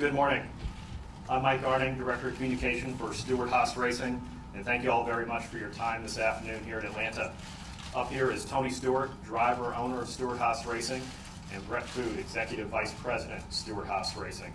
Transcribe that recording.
Good morning. I'm Mike Arning, Director of Communication for Stewart Haas Racing, and thank you all very much for your time this afternoon here in Atlanta. Up here is Tony Stewart, driver, owner of Stewart Haas Racing, and Brett Frood, Executive Vice President, Stewart Haas Racing.